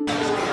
you